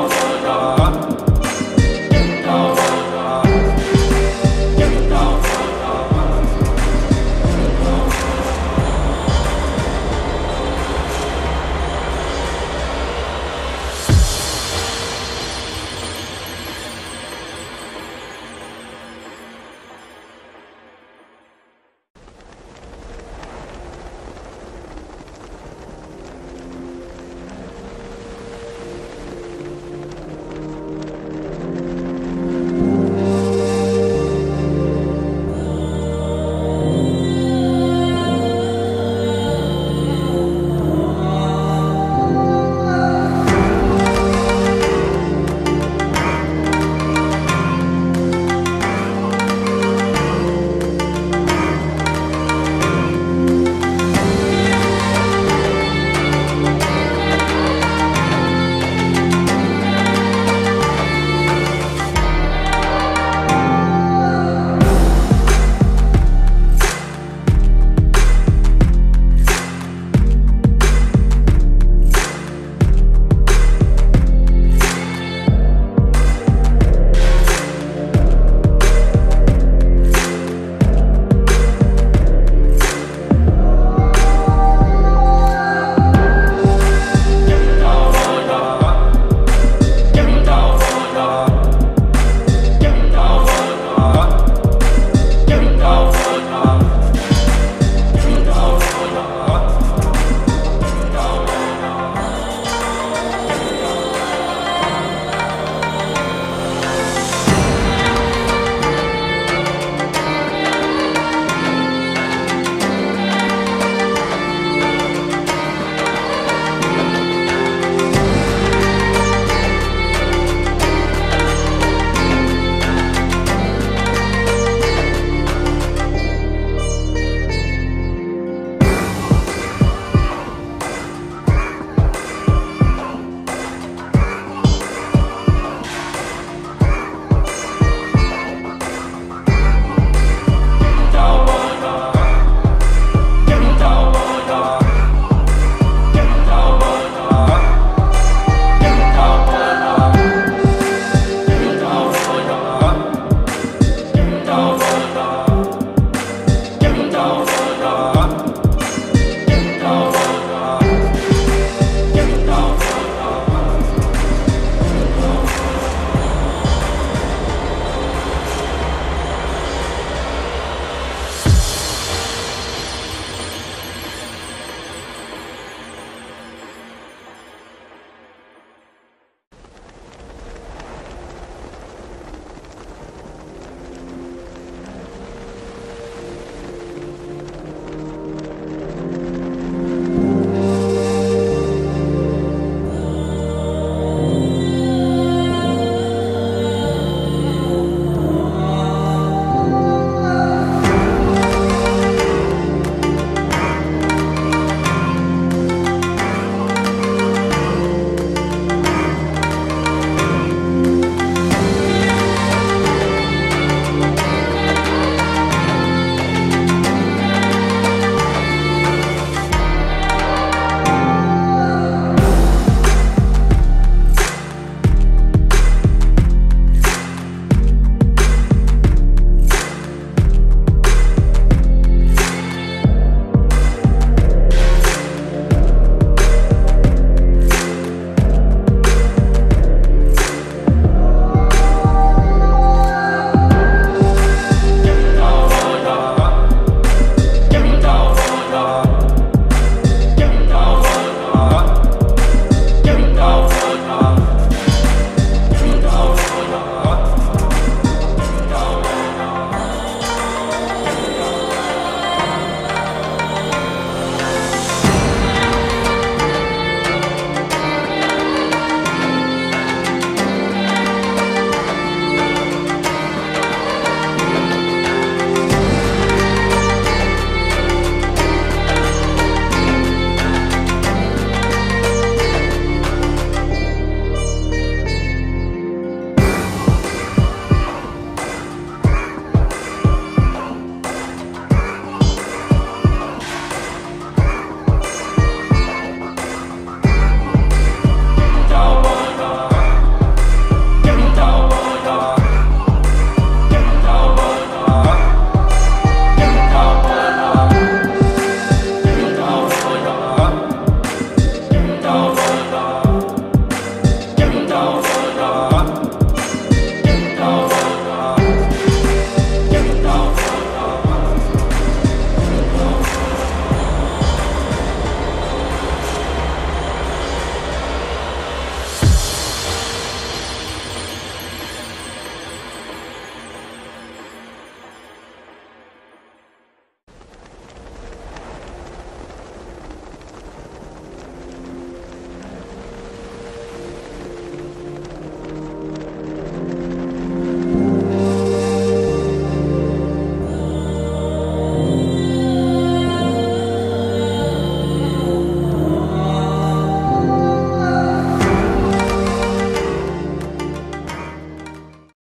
어.